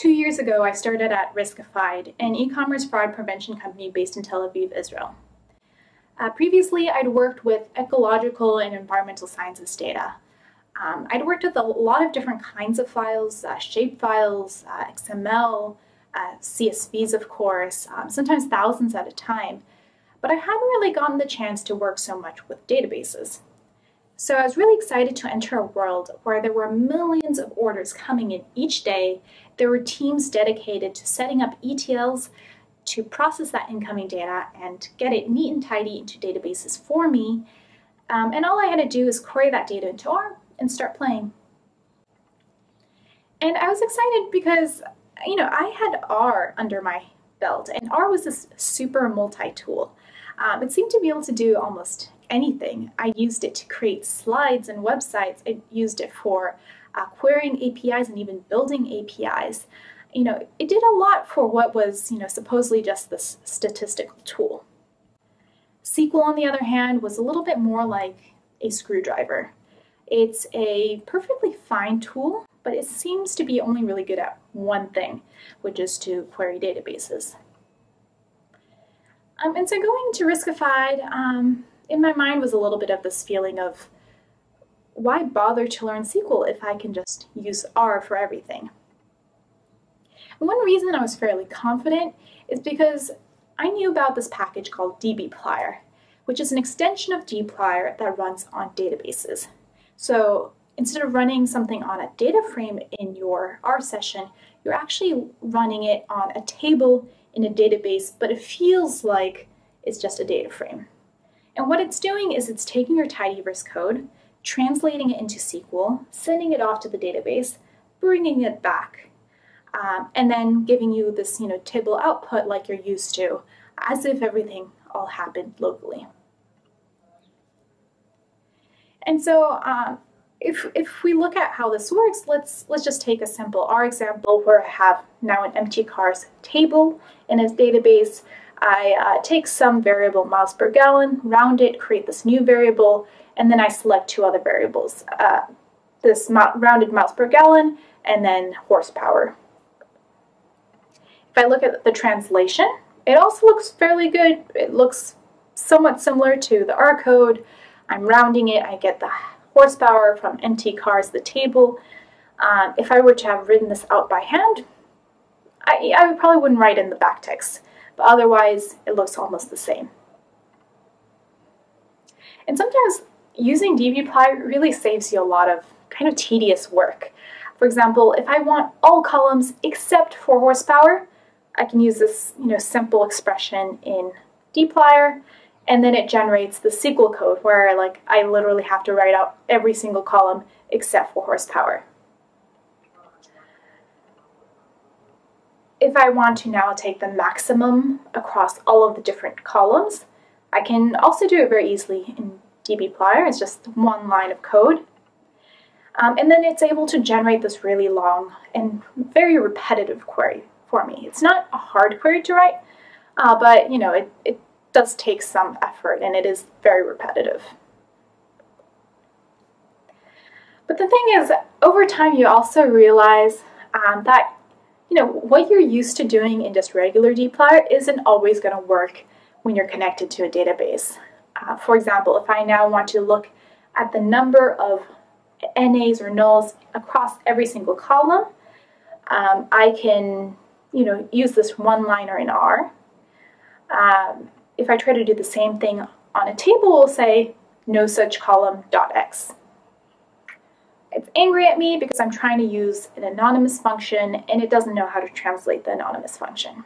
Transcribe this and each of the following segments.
two years ago, I started at Riskified, an e-commerce fraud prevention company based in Tel Aviv, Israel. Uh, previously, I'd worked with ecological and environmental sciences data. Um, I'd worked with a lot of different kinds of files, uh, shape files, uh, XML, uh, CSVs, of course, um, sometimes thousands at a time. But I hadn't really gotten the chance to work so much with databases. So I was really excited to enter a world where there were millions of orders coming in each day. There were teams dedicated to setting up ETLs to process that incoming data and get it neat and tidy into databases for me. Um, and all I had to do is query that data into R and start playing. And I was excited because, you know, I had R under my belt, and R was this super multi-tool. Um, it seemed to be able to do almost anything. I used it to create slides and websites. I used it for uh, querying APIs and even building APIs. You know, it did a lot for what was, you know, supposedly just this statistical tool. SQL, on the other hand, was a little bit more like a screwdriver. It's a perfectly fine tool, but it seems to be only really good at one thing, which is to query databases. Um, and so going to Riskified, um, in my mind was a little bit of this feeling of why bother to learn SQL if I can just use R for everything? And one reason I was fairly confident is because I knew about this package called dbplyr, which is an extension of dplyr that runs on databases. So instead of running something on a data frame in your R session, you're actually running it on a table in a database, but it feels like it's just a data frame. And what it's doing is it's taking your tidyverse code, translating it into SQL, sending it off to the database, bringing it back, um, and then giving you this you know table output like you're used to, as if everything all happened locally. And so um, if, if we look at how this works, let's, let's just take a simple R example where I have now an mtcars table in a database I uh, take some variable miles per gallon, round it, create this new variable, and then I select two other variables, uh, this rounded miles per gallon and then horsepower. If I look at the translation, it also looks fairly good. It looks somewhat similar to the R code. I'm rounding it, I get the horsepower from MT cars, the table. Um, if I were to have written this out by hand, I, I probably wouldn't write in the backticks but otherwise it looks almost the same. And sometimes using dbplyr really saves you a lot of kind of tedious work. For example, if I want all columns except for horsepower, I can use this you know, simple expression in dplyr, and then it generates the SQL code where like I literally have to write out every single column except for horsepower. If I want to now take the maximum across all of the different columns, I can also do it very easily in dbplyr. It's just one line of code. Um, and then it's able to generate this really long and very repetitive query for me. It's not a hard query to write, uh, but you know, it, it does take some effort and it is very repetitive. But the thing is, over time you also realize um, that you know, what you're used to doing in just regular dplyr isn't always going to work when you're connected to a database. Uh, for example, if I now want to look at the number of NAs or nulls across every single column, um, I can, you know, use this one-liner in R. Um, if I try to do the same thing on a table, we'll say no such column dot x. It's angry at me because I'm trying to use an anonymous function and it doesn't know how to translate the anonymous function.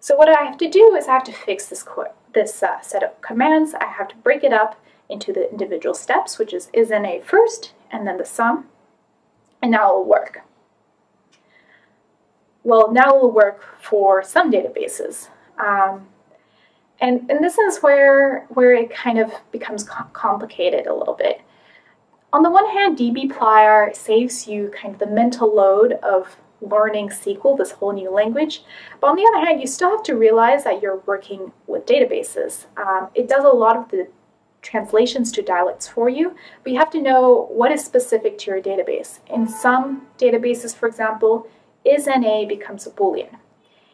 So what I have to do is I have to fix this, this uh, set of commands. I have to break it up into the individual steps, which is isNA first and then the sum, and now it will work. Well, now it will work for some databases. Um, and, and this is where, where it kind of becomes complicated a little bit. On the one hand, dbplyr saves you kind of the mental load of learning SQL, this whole new language. But on the other hand, you still have to realize that you're working with databases. Um, it does a lot of the translations to dialects for you, but you have to know what is specific to your database. In some databases, for example, is NA becomes a boolean.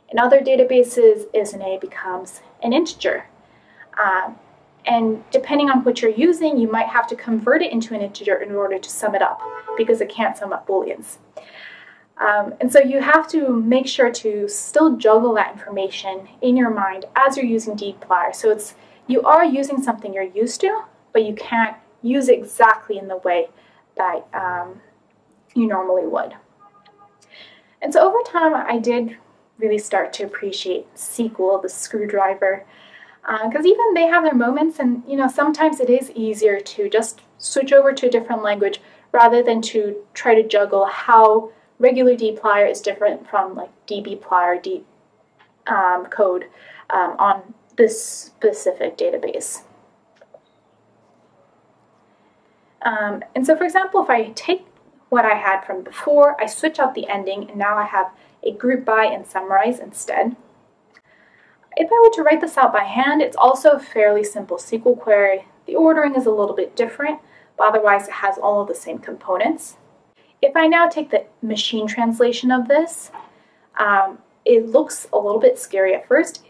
In other databases, is NA becomes an integer. Um, and depending on what you're using, you might have to convert it into an integer in order to sum it up because it can't sum up booleans. Um, and so you have to make sure to still juggle that information in your mind as you're using dplyr. So it's you are using something you're used to, but you can't use it exactly in the way that um, you normally would. And so over time, I did really start to appreciate SQL, the screwdriver, because uh, even they have their moments, and you know sometimes it is easier to just switch over to a different language rather than to try to juggle how regular dplyr is different from like dbplyr d um, code um, on this specific database. Um, and so, for example, if I take what I had from before, I switch out the ending, and now I have a group by and summarize instead. If I were to write this out by hand, it's also a fairly simple SQL query. The ordering is a little bit different, but otherwise it has all of the same components. If I now take the machine translation of this, um, it looks a little bit scary at first.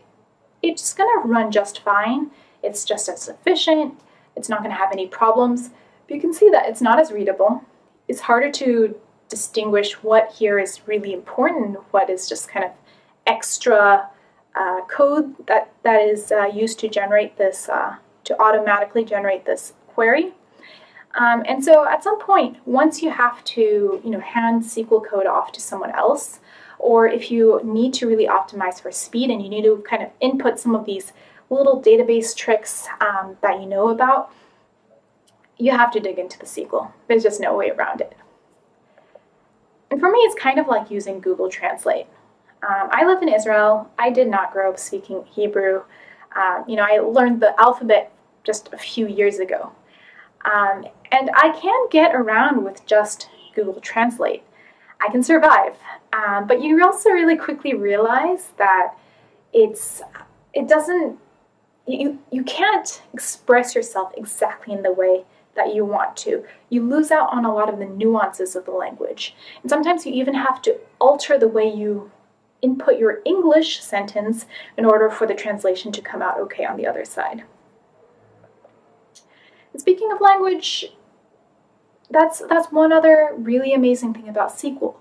It's going to run just fine. It's just as efficient. It's not going to have any problems. But you can see that it's not as readable. It's harder to distinguish what here is really important, what is just kind of extra uh, code that, that is uh, used to generate this, uh, to automatically generate this query. Um, and so at some point, once you have to you know, hand SQL code off to someone else, or if you need to really optimize for speed and you need to kind of input some of these little database tricks um, that you know about, you have to dig into the SQL. There's just no way around it. And for me, it's kind of like using Google Translate. Um, I live in Israel. I did not grow up speaking Hebrew. Um, you know, I learned the alphabet just a few years ago. Um, and I can get around with just Google Translate. I can survive. Um, but you also really quickly realize that it's it doesn't you you can't express yourself exactly in the way that you want to. You lose out on a lot of the nuances of the language. And sometimes you even have to alter the way you input your English sentence in order for the translation to come out okay on the other side. Speaking of language, that's, that's one other really amazing thing about SQL.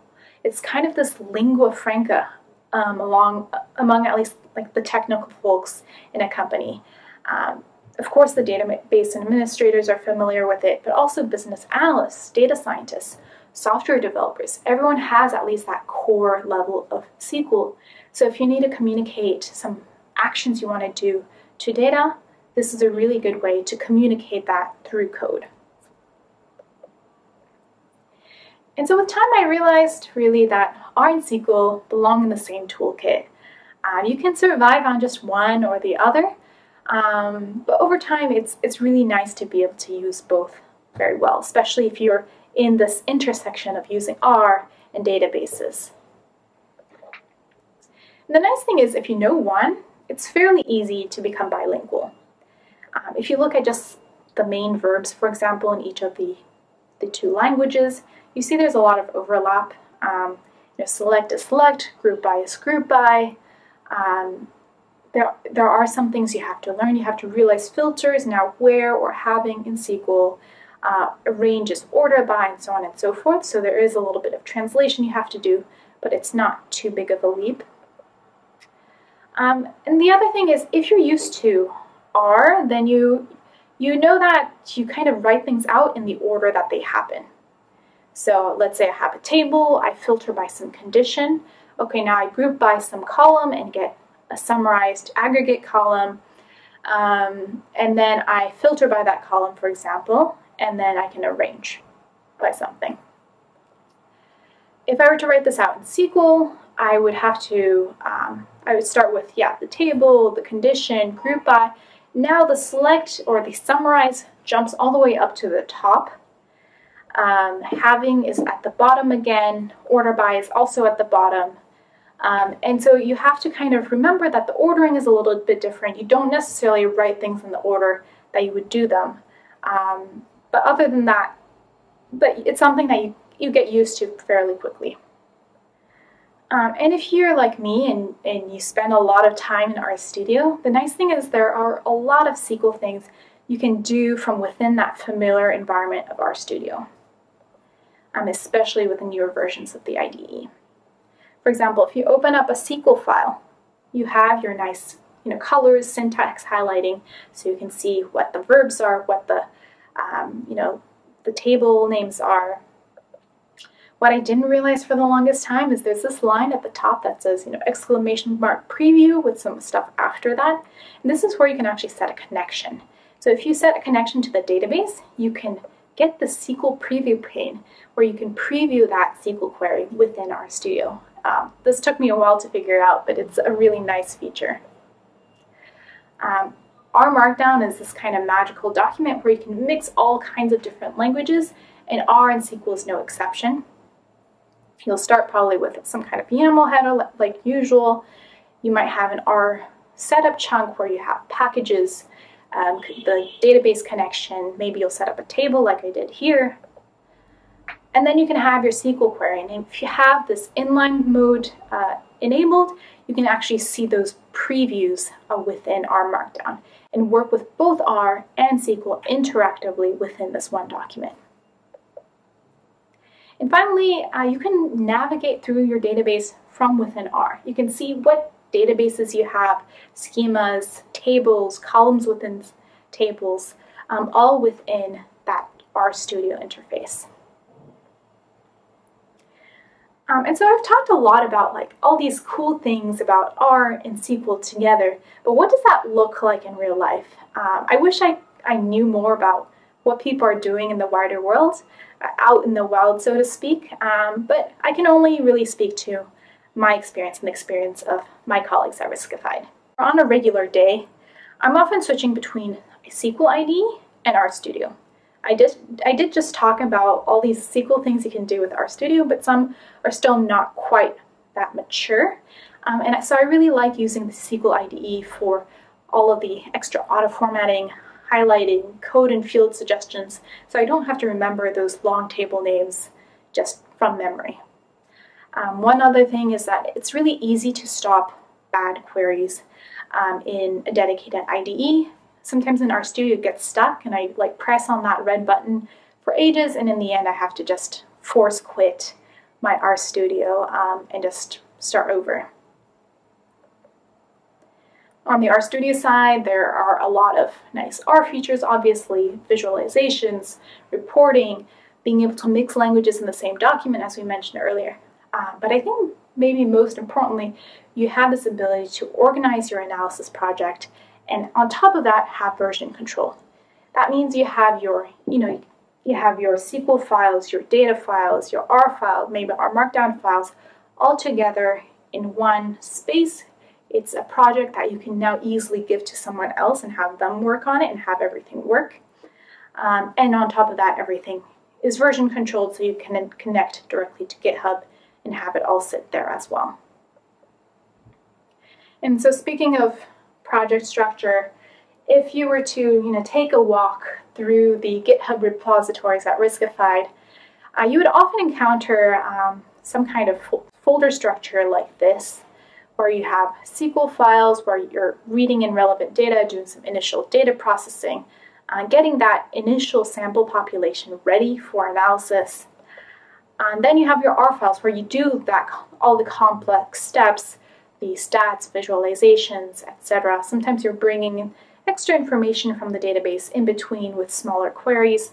It's kind of this lingua franca um, along, among at least like the technical folks in a company. Um, of course, the database administrators are familiar with it, but also business analysts, data scientists, software developers. Everyone has at least that core level of SQL. So if you need to communicate some actions you want to do to data, this is a really good way to communicate that through code. And so with time, I realized really that R and SQL belong in the same toolkit. Uh, you can survive on just one or the other, um, but over time, it's, it's really nice to be able to use both very well, especially if you're in this intersection of using R and databases. And the nice thing is if you know one, it's fairly easy to become bilingual. Um, if you look at just the main verbs, for example, in each of the, the two languages, you see there's a lot of overlap. Um, you know, select is select, group by is group by. Um, there, there are some things you have to learn. You have to realize filters, now where or having in SQL, uh, arrange order by, and so on and so forth. So there is a little bit of translation you have to do, but it's not too big of a leap. Um, and the other thing is, if you're used to R, then you you know that you kind of write things out in the order that they happen. So let's say I have a table, I filter by some condition. Okay, now I group by some column and get a summarized aggregate column. Um, and then I filter by that column, for example, and then I can arrange by something. If I were to write this out in SQL, I would have to, um, I would start with, yeah, the table, the condition, group by. Now the select or the summarize jumps all the way up to the top. Um, having is at the bottom again, order by is also at the bottom, um, and so you have to kind of remember that the ordering is a little bit different. You don't necessarily write things in the order that you would do them. Um, but other than that, but it's something that you, you get used to fairly quickly. Um, and if you're like me and, and you spend a lot of time in RStudio, the nice thing is there are a lot of SQL things you can do from within that familiar environment of RStudio, um, especially with the newer versions of the IDE. For example, if you open up a SQL file, you have your nice you know, colors, syntax highlighting, so you can see what the verbs are, what the, um, you know, the table names are, what I didn't realize for the longest time is there's this line at the top that says, you know, exclamation mark preview with some stuff after that. And this is where you can actually set a connection. So if you set a connection to the database, you can get the SQL preview pane where you can preview that SQL query within RStudio. Um, this took me a while to figure out, but it's a really nice feature. Um, R Markdown is this kind of magical document where you can mix all kinds of different languages, and R and SQL is no exception. You'll start probably with some kind of YAML header like usual. You might have an R setup chunk where you have packages, um, the database connection, maybe you'll set up a table like I did here. And then you can have your SQL query. And if you have this inline mode uh, enabled, you can actually see those previews uh, within R Markdown and work with both R and SQL interactively within this one document. And finally, uh, you can navigate through your database from within R. You can see what databases you have, schemas, tables, columns within tables, um, all within that RStudio interface. Um, and so I've talked a lot about like all these cool things about R and SQL together, but what does that look like in real life? Um, I wish I, I knew more about what people are doing in the wider world, uh, out in the wild, so to speak. Um, but I can only really speak to my experience and the experience of my colleagues at Riskified. On a regular day, I'm often switching between a SQL IDE and RStudio. I did, I did just talk about all these SQL things you can do with RStudio, but some are still not quite that mature. Um, and so I really like using the SQL IDE for all of the extra auto formatting, highlighting, code and field suggestions, so I don't have to remember those long table names just from memory. Um, one other thing is that it's really easy to stop bad queries um, in a dedicated IDE. Sometimes in RStudio it gets stuck and I like press on that red button for ages and in the end I have to just force quit my RStudio um, and just start over. On the RStudio side, there are a lot of nice R features, obviously, visualizations, reporting, being able to mix languages in the same document, as we mentioned earlier. Uh, but I think maybe most importantly, you have this ability to organize your analysis project and on top of that, have version control. That means you have your, you know, you have your SQL files, your data files, your R file, maybe R Markdown files, all together in one space it's a project that you can now easily give to someone else and have them work on it and have everything work. Um, and on top of that, everything is version controlled so you can connect directly to GitHub and have it all sit there as well. And so speaking of project structure, if you were to you know, take a walk through the GitHub repositories at Riskified, uh, you would often encounter um, some kind of folder structure like this where you have SQL files where you're reading in relevant data, doing some initial data processing, uh, getting that initial sample population ready for analysis. And then you have your R files where you do that all the complex steps, the stats, visualizations, etc. Sometimes you're bringing in extra information from the database in between with smaller queries.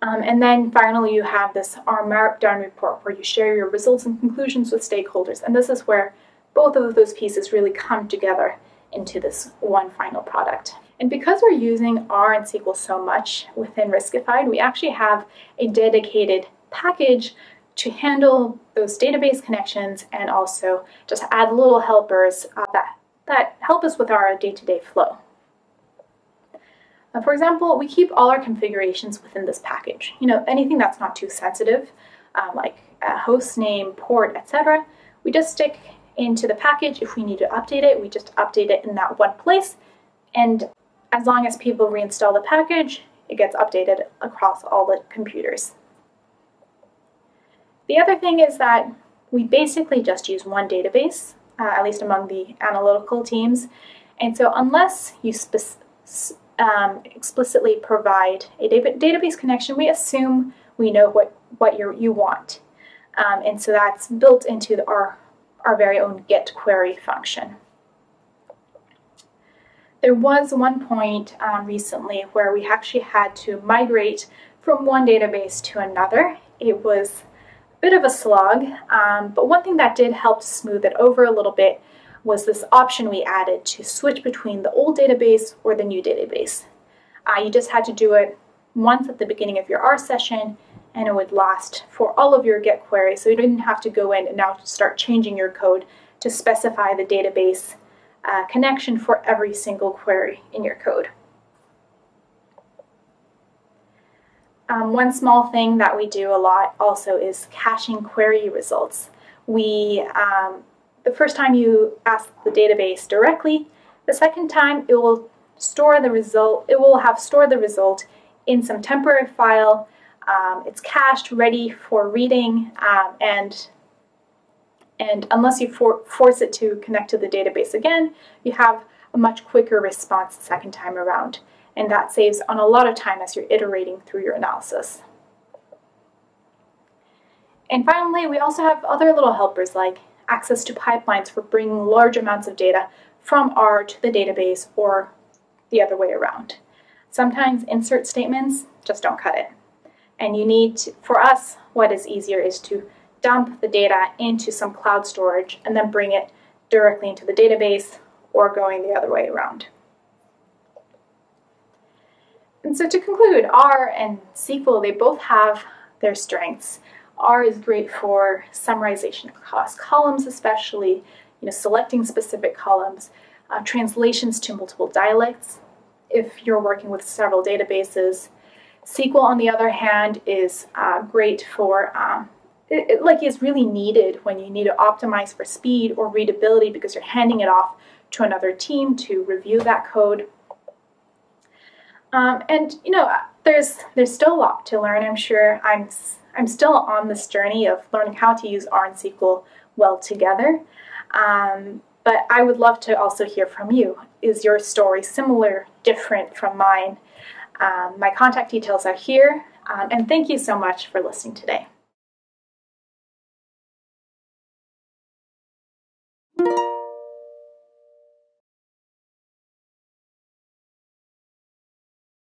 Um, and then finally, you have this R Markdown report where you share your results and conclusions with stakeholders. And this is where both of those pieces really come together into this one final product. And because we're using R and SQL so much within Riskified, we actually have a dedicated package to handle those database connections and also just add little helpers uh, that, that help us with our day-to-day -day flow. For example, we keep all our configurations within this package. You know, anything that's not too sensitive, um, like a host name, port, etc., we just stick into the package. If we need to update it, we just update it in that one place. And as long as people reinstall the package, it gets updated across all the computers. The other thing is that we basically just use one database, uh, at least among the analytical teams. And so unless you um, explicitly provide a database connection, we assume we know what, what you you want. Um, and so that's built into the, our, our very own get query function. There was one point um, recently where we actually had to migrate from one database to another. It was bit of a slog, um, but one thing that did help smooth it over a little bit was this option we added to switch between the old database or the new database. Uh, you just had to do it once at the beginning of your R session and it would last for all of your get queries. So you didn't have to go in and now start changing your code to specify the database uh, connection for every single query in your code. Um, one small thing that we do a lot also is caching query results. We, um, the first time you ask the database directly, the second time it will store the result, it will have stored the result in some temporary file um, it's cached, ready for reading, um, and and unless you for force it to connect to the database again, you have a much quicker response the second time around. And that saves on a lot of time as you're iterating through your analysis. And finally, we also have other little helpers like access to pipelines for bringing large amounts of data from R to the database or the other way around. Sometimes insert statements just don't cut it. And you need, to, for us, what is easier is to dump the data into some cloud storage and then bring it directly into the database or going the other way around. And so to conclude, R and SQL, they both have their strengths. R is great for summarization across columns, especially you know, selecting specific columns, uh, translations to multiple dialects. If you're working with several databases, SQL, on the other hand, is uh, great for, um, it, it, like is really needed when you need to optimize for speed or readability because you're handing it off to another team to review that code. Um, and you know, there's there's still a lot to learn. I'm sure I'm I'm still on this journey of learning how to use R and SQL well together. Um, but I would love to also hear from you. Is your story similar, different from mine? Um, my contact details are here, um, and thank you so much for listening today.